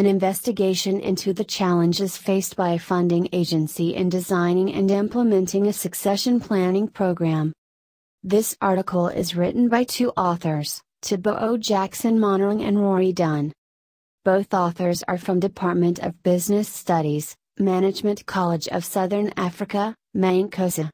an investigation into the challenges faced by a funding agency in designing and implementing a succession planning program. This article is written by two authors, Thibaut Jackson Monering and Rory Dunn. Both authors are from Department of Business Studies, Management College of Southern Africa, MANCOSA.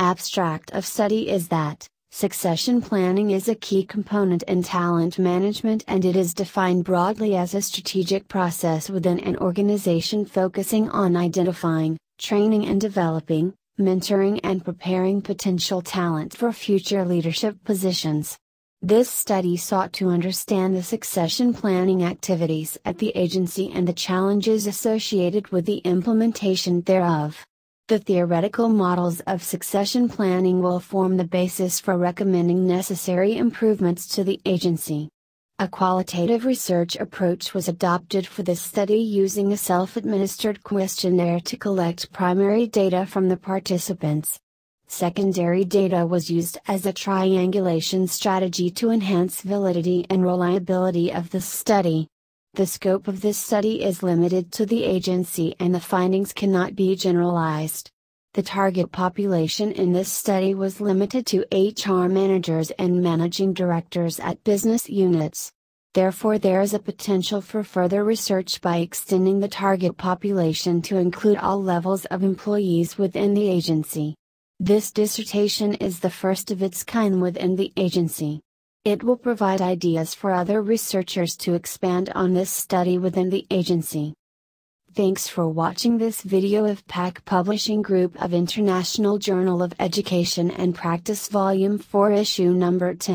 Abstract of study is that, succession planning is a key component in talent management and it is defined broadly as a strategic process within an organization focusing on identifying, training and developing, mentoring and preparing potential talent for future leadership positions. This study sought to understand the succession planning activities at the agency and the challenges associated with the implementation thereof. The theoretical models of succession planning will form the basis for recommending necessary improvements to the agency. A qualitative research approach was adopted for this study using a self administered questionnaire to collect primary data from the participants. Secondary data was used as a triangulation strategy to enhance validity and reliability of the study. The scope of this study is limited to the agency and the findings cannot be generalized. The target population in this study was limited to HR managers and managing directors at business units. Therefore, there is a potential for further research by extending the target population to include all levels of employees within the agency. This dissertation is the first of its kind within the agency. It will provide ideas for other researchers to expand on this study within the agency. Thanks for watching this video of Pak Publishing Group of International Journal of Education and Practice Volume 4 Issue Number 10.